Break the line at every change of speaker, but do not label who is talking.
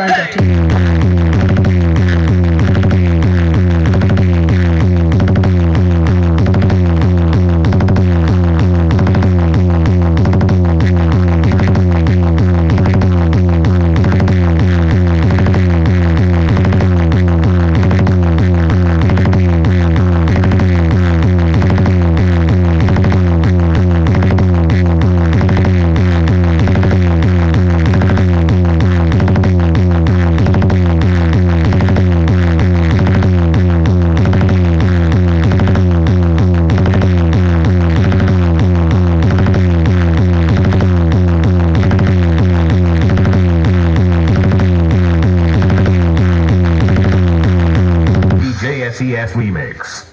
Mobile.in.
DF Remix.